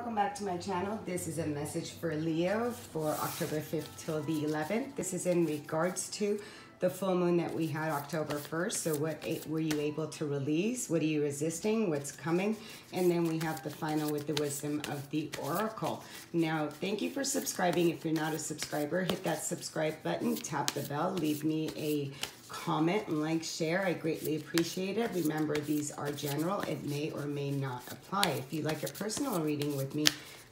welcome back to my channel. This is a message for Leo for October 5th till the 11th. This is in regards to the full moon that we had October 1st. So what were you able to release? What are you resisting? What's coming? And then we have the final with the wisdom of the oracle. Now, thank you for subscribing. If you're not a subscriber, hit that subscribe button, tap the bell, leave me a comment, and like, share. I greatly appreciate it. Remember, these are general. It may or may not apply. If you like a personal reading with me,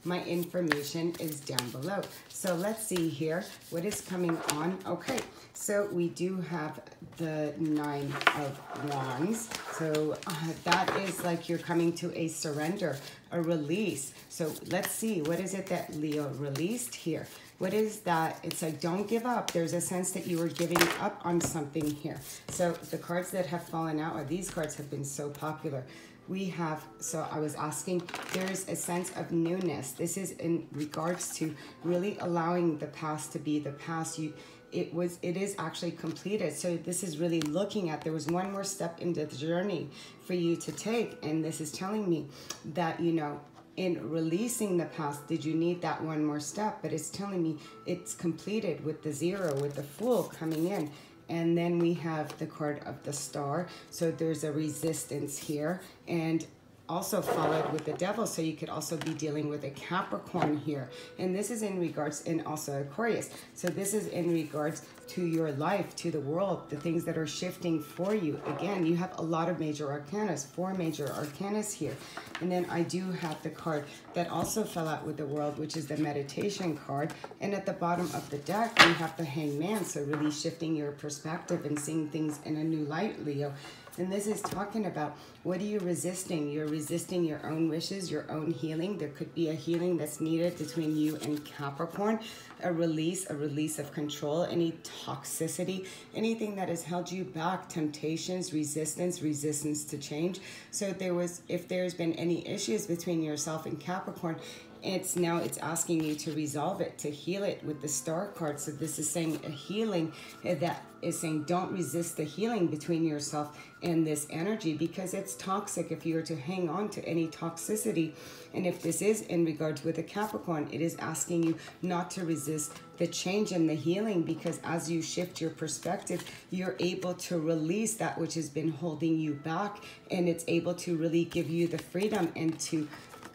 my information is down below. So let's see here what is coming on. Okay, so we do have the Nine of Wands. So uh, that is like you're coming to a surrender, a release. So let's see, what is it that Leo released here? What is that? It's like, don't give up. There's a sense that you are giving up on something here. So the cards that have fallen out, or these cards have been so popular. We have, so I was asking, there's a sense of newness. This is in regards to really allowing the past to be the past. You, it was it is actually completed so this is really looking at there was one more step in the journey for you to take and this is telling me that you know in releasing the past, did you need that one more step? But it's telling me it's completed with the zero, with the fool coming in. And then we have the card of the star. So there's a resistance here. And also followed with the devil so you could also be dealing with a capricorn here. And this is in regards and also aquarius. So this is in regards to your life to the world the things that are shifting for you. Again you have a lot of major arcanas four major arcanas here and then i do have the card that also fell out with the world which is the meditation card and at the bottom of the deck we have the hangman so really shifting your perspective and seeing things in a new light leo and this is talking about what are you resisting? You're resisting your own wishes, your own healing. There could be a healing that's needed between you and Capricorn, a release, a release of control, any toxicity, anything that has held you back, temptations, resistance, resistance to change. So there was, if there's been any issues between yourself and Capricorn, it's now it's asking you to resolve it to heal it with the star card. So this is saying a healing eh, that is saying don't resist the healing between yourself and this energy because it's toxic if you're to hang on to any toxicity. And if this is in regards with a capricorn it is asking you not to resist the change and the healing because as you shift your perspective you're able to release that which has been holding you back and it's able to really give you the freedom and to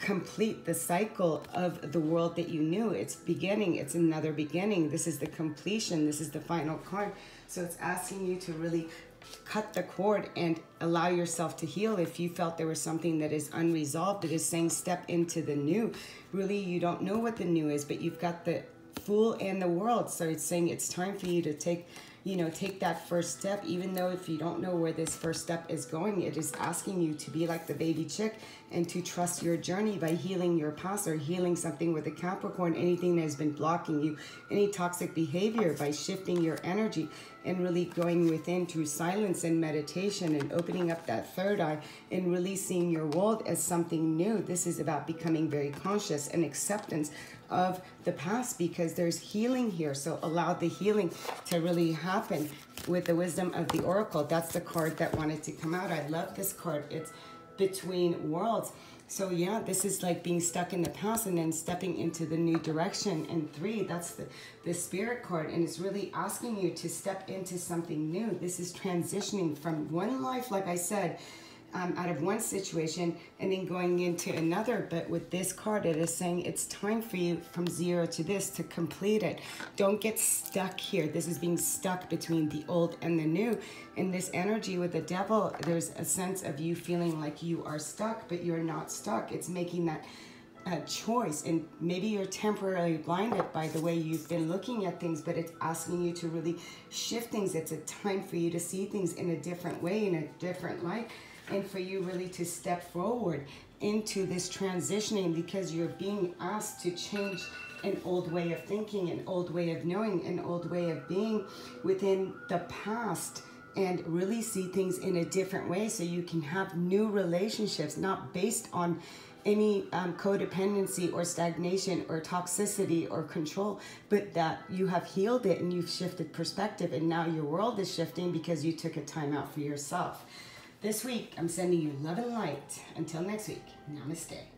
complete the cycle of the world that you knew. It's beginning, it's another beginning. This is the completion, this is the final card. So it's asking you to really cut the cord and allow yourself to heal if you felt there was something that is unresolved. It is saying step into the new. Really, you don't know what the new is, but you've got the fool and the world. So it's saying it's time for you to take you know, take that first step, even though if you don't know where this first step is going, it is asking you to be like the baby chick and to trust your journey by healing your past or healing something with a Capricorn, anything that has been blocking you, any toxic behavior by shifting your energy and really going within through silence and meditation and opening up that third eye and really seeing your world as something new. This is about becoming very conscious and acceptance of the past because there's healing here. So allow the healing to really happen with the wisdom of the oracle. That's the card that wanted to come out. I love this card. It's between worlds. So yeah, this is like being stuck in the past and then stepping into the new direction. And three, that's the, the spirit card. And it's really asking you to step into something new. This is transitioning from one life, like I said, um, out of one situation and then going into another. But with this card, it is saying it's time for you from zero to this to complete it. Don't get stuck here. This is being stuck between the old and the new. In this energy with the devil, there's a sense of you feeling like you are stuck, but you're not stuck. It's making that a choice and maybe you're temporarily blinded by the way you've been looking at things but it's asking you to really shift things it's a time for you to see things in a different way in a different light and for you really to step forward into this transitioning because you're being asked to change an old way of thinking, an old way of knowing, an old way of being within the past and really see things in a different way so you can have new relationships, not based on any um, codependency or stagnation or toxicity or control, but that you have healed it and you've shifted perspective and now your world is shifting because you took a time out for yourself. This week, I'm sending you love and light. Until next week, namaste.